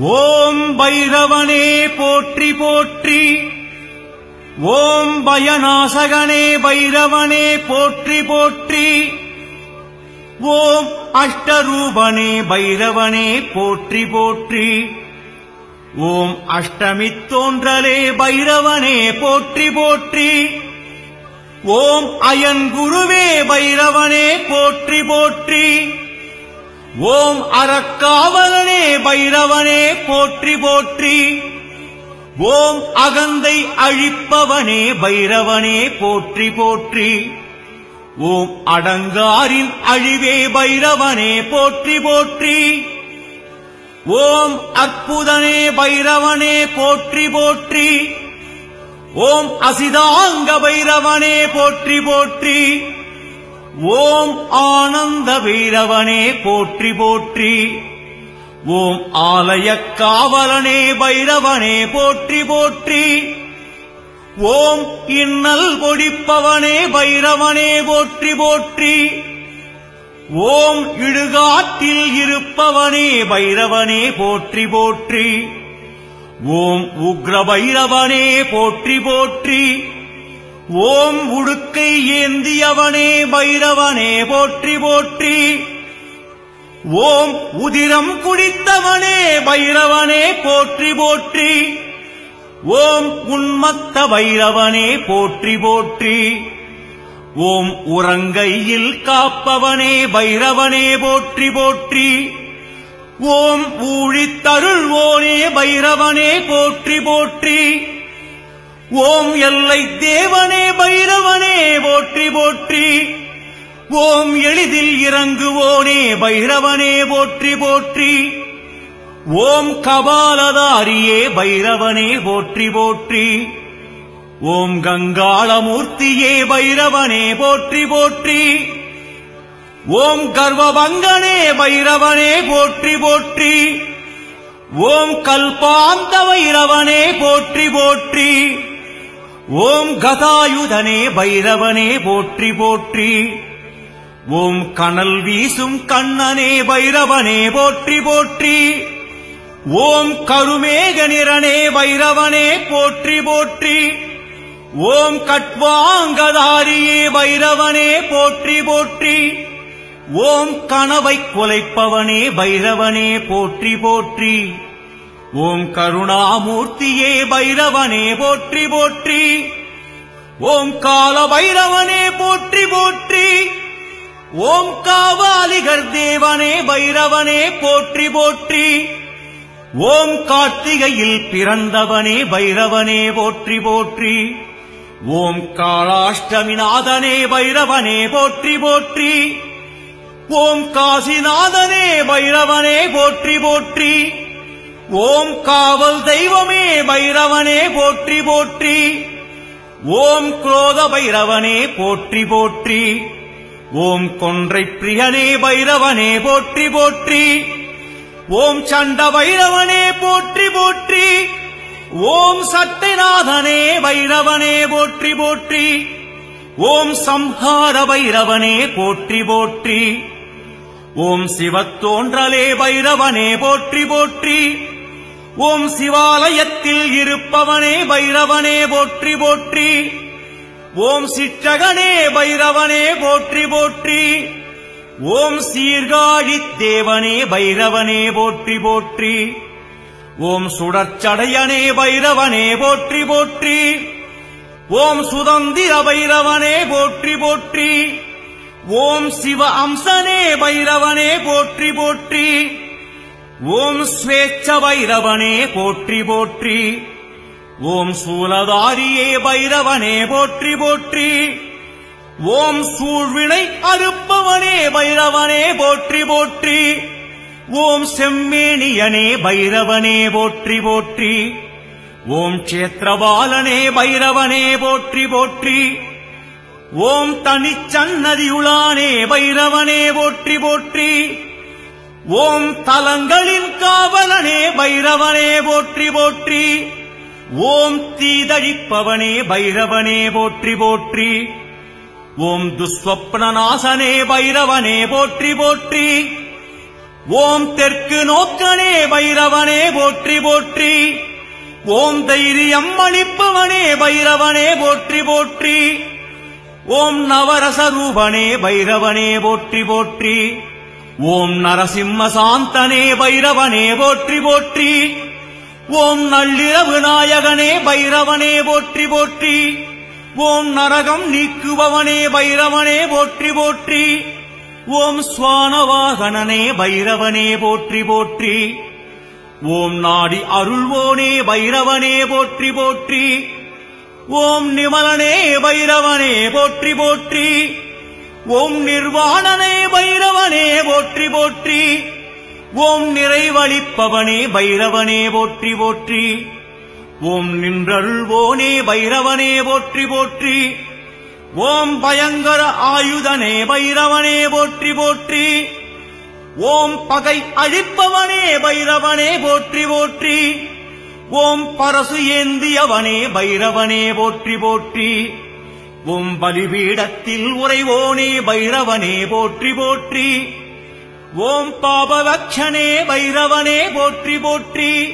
ஓம் பைரவனே போற்றி போற்றி. ஓம் பயநாசகனே பைரவனே போற்றி போற்றி. ஓம் அஷ்டரூபனே பைரவனே போற்றி போற்றி. ஓம் அஷ்டமித் தோன்றலே பைரவனே போற்றி போற்றி. ஓம் அயன் குருவே பைரவனே போற்றி போற்றி. ஓம் அறக்காவலனே பைரவனே போற்றி போற்றி. ஓம் அகந்தை அழிப்பவனே பைரவனே போற்றி போற்றி. ஓம் அடங்காரின் அழிவே பைரவனே போற்றி போற்றி. ஓம் அற்புதனே பைரவனே போற்றி போற்றி. ஓம் அசிதாங்க பைரவனே போற்றி போற்றி. ஓம் ஆனந்த வீரவனே போற்றி போற்றி. ஓம் ஆலய காவலனே பைரவனே போற்றி போற்றி. ஓம் இன்னல் பொடிப்பவனே பைரவனே போற்றி போற்றி. ஓம் இடுகாட்டில் இருப்பவனே பைரவனே போற்றி போற்றி. ஓம் உக்ர பைரவனே போற்றி போற்றி. ஓம் உடுக்கை ஏந்தியவனே பைரவனே போற்றி போற்றி. ஓம் உதிரம் குடித்தவனே பைரவனே போற்றி போற்றி. ஓம் உன்மத்த பைரவனே போற்றி போற்றி. ஓம் உறங்கையில் காப்பவனே பைரவனே போற்றி போற்றி. ஓம் ஊழித்தருள்வோனே பைரவனே போற்றி போற்றி. ஓம் எல்லை தேவனே பைரவனே போற்றி போற்றி. ஓம் எளிதில் இறங்குவோனே பைரவனே போற்றி போற்றி. ஓம் கபாலதாரியே பைரவனே போற்றி போற்றி. ஓம் கங்காளமூர்த்தியே பைரவனே போற்றி போற்றி. ஓம் கர்வபங்கனே பைரவனே போற்றி போற்றி. ஓம் கல்பாந்த வைரவனே போற்றி போற்றி. ஓம் கதாயுதனே பைரவனே போற்றி போற்றி. ஓம் கனல் வீசும் கண்ணனே பைரவனே போற்றி போற்றி. ஓம் கருமேக நிறனே பைரவனே போற்றி போற்றி. ஓம் கட்வாங்கதாரியே பைரவனே போற்றி போற்றி. ஓம் கனவை குலைப்பவனே பைரவனே போற்றி போற்றி. ஓம் கருணாமூர்த்தியே பைரவனே போற்றி போற்றி. ஓம் கால பைரவனே போற்றி போற்றி. ஓம் காவாலிகர் தேவனே பைரவனே போற்றி போற்றி. ஓம் கார்த்திகையில் பிறந்தவனே பைரவனே போற்றி போற்றி. ஓம் காளாஷ்டமிநாதனே பைரவனே போற்றி போற்றி. ஓம் காசிநாதனே பைரவனே போற்றி போற்றி. ஓம் காவல் தெய்வமே பைரவனே போற்றி போற்றி. ஓம் குரோத பைரவனே போற்றி போற்றி. ஓம் கொன்றை பிரியனே பைரவனே போற்றி போற்றி. ஓம் சண்ட பைரவனே போற்றி போற்றி. ஓம் சத்தியநாதனே பைரவனே போற்றி போற்றி. ஓம் சம்ஹார பைரவனே போற்றி போற்றி. ஓம் சிவத்தோன்றலே பைரவனே போற்றி போற்றி. ஓம் சிவாலயத்தில் இருப்பவனே பைரவனே போற்றி போற்றி. ஓம் சிற்றகனே பைரவனே போற்றி போற்றி. ஓம் சீர்காழி தேவனே பைரவனே போற்றி போற்றி. ஓம் சுடற்சடையனே பைரவனே போற்றி போற்றி. ஓம் சுதந்திர பைரவனே போற்றி போற்றி. ஓம் சிவ அம்சனே பைரவனே போற்றி போற்றி. ஓம் ஸ்வேச்ச வைரவனே போற்றி போற்றி. ஓம் சூலதாரியே வைரவனே போற்றி போற்றி. ஓம் சூழ்வினை அறுப்பவனே வைரவனே போற்றி போற்றி. ஓம் செம்மேனியனே பைரவனே போற்றி போற்றி. ஓம் க்ஷேத்திரபாலனே பைரவனே போற்றி போற்றி. ஓம் தனிச்சன்னதியுளானே பைரவனே போற்றி போற்றி. ஓம் தலங்களின் காவலனே பைரவனே போற்றி போற்றி. ஓம் தீதழிப்பவனே பைரவனே போற்றி போற்றி. ஓம் துஸ்வப்னநாசனே பைரவனே போற்றி போற்றி. ஓம் தெற்கு நோக்கனே பைரவனே போற்றி போற்றி. ஓம் தைரியம் அளிப்பவனே பைரவனே போற்றி போற்றி. ஓம் நவரசரூபனே பைரவனே போற்றி போற்றி. ஓம் நரசிம்ம சாந்தனே பைரவனே போற்றி போற்றி. ஓம் நள்ளிரவு நாயகனே பைரவனே போற்றி போற்றி. ஓம் நரகம் நீக்குபவனே பைரவனே போற்றி போற்றி. ஓம் சுவானவாகனனே பைரவனே போற்றி போற்றி. ஓம் நாடி அருள்வோனே பைரவனே போற்றி போற்றி. ஓம் நிமலனே பைரவனே போற்றி போற்றி. ஓம் நிர்வாணனே பைரவனே போற்றி போற்றி. ஓம் நிறைவழிப்பவனே பைரவனே போற்றி போற்றி. ஓம் நின்றருள்வோனே பைரவனே போற்றி போற்றி. ஓம் பயங்கர ஆயுதனே பைரவனே போற்றி போற்றி. ஓம் பகை அழிப்பவனே பைரவனே போற்றி போற்றி. ஓம் பரசு ஏந்தியவனே பைரவனே போற்றி போற்றி. உம் பலிபீடத்தில் உறைவோனே பைரவனே போற்றி போற்றி. ஓம் பாபவக்ஷனே பைரவனே போற்றி போற்றி.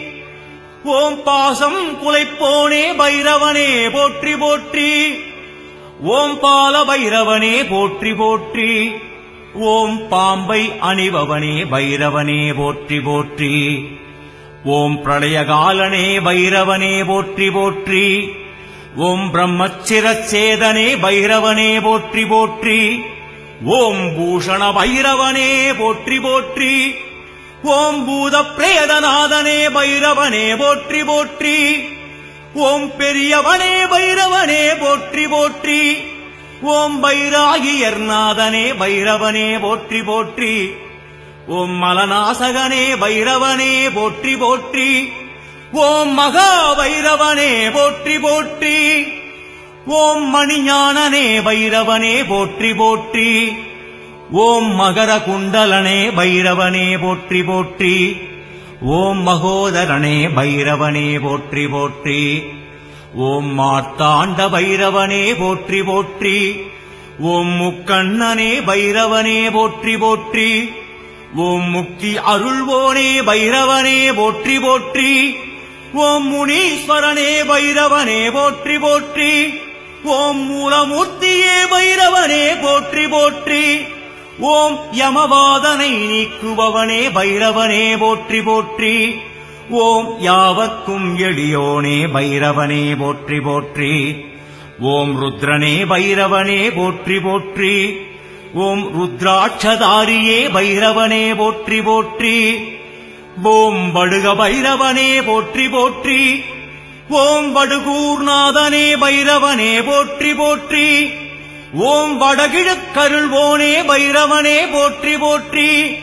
ஓம் பாசம் குலைப்போனே பைரவனே போற்றி போற்றி. ஓம் பால பைரவனே போற்றி போற்றி. ஓம் பாம்பை அணிபவனே பைரவனே போற்றி போற்றி. ஓம் பிரளயகாலனே பைரவனே போற்றி போற்றி. ஓம் பிரம்மச்சிரச்சேதனே பைரவனே போற்றி போற்றி. ஓம் பூஷண பைரவனே போற்றி போற்றி. ஓம் பூத பிரேதநாதனே பைரவனே போற்றி போற்றி. ஓம் பெரியவனே பைரவனே போற்றி போற்றி. ஓம் பைராகியர்நாதனே பைரவனே போற்றி போற்றி. ஓம் மலநாசகனே பைரவனே போற்றி போற்றி. ஓம் மகா வைரவனே போற்றி போற்றி. ஓம் மணிஞானனே வைரவனே போற்றி போற்றி. ஓம் மகர குண்டலனே பைரவனே போற்றி போற்றி. ஓம் மகோதரனே பைரவனே போற்றி போற்றி. ஓம் மார்த்தாண்ட பைரவனே போற்றி போற்றி. ஓம் முக்கண்ணனே பைரவனே போற்றி போற்றி. ஓம் முக்தி அருள்வோனே பைரவனே போற்றி போற்றி. ஓம் முனீஸ்வரனே பைரவனே போற்றி போற்றி. ஓம் மூலமூர்த்தியே பைரவனே போற்றி போற்றி. ஓம் யமவாதனை நீக்குபவனே பைரவனே போற்றி போற்றி. ஓம் யாவர்க்கும் எளியோனே பைரவனே போற்றி போற்றி. ஓம் ருத்ரனே பைரவனே போற்றி போற்றி. ஓம் ருத்ராட்சதாரியே பைரவனே போற்றி போற்றி. ஓம் வடுக பைரவனே போற்றி போற்றி. ஓம் வடுகூர்நாதனே பைரவனே போற்றி போற்றி. ஓம் வடகிழக்கருள்வோனே பைரவனே போற்றி போற்றி.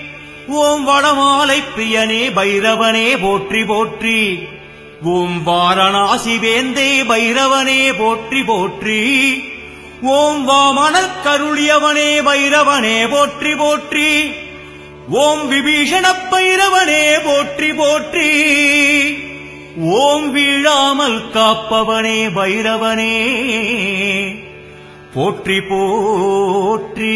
ஓம் வடமாலை பிரியனே பைரவனே போற்றி போற்றி. ஓம் வாரணாசி வேந்தே பைரவனே போற்றி போற்றி. ஓம் வாமணல் கருளியவனே பைரவனே போற்றி போற்றி. ஓம் விபீஷண பைரவனே போற்றி போற்றி. ஓம் வீழாமல் காப்பவனே பைரவனே. போற்றி போற்றி.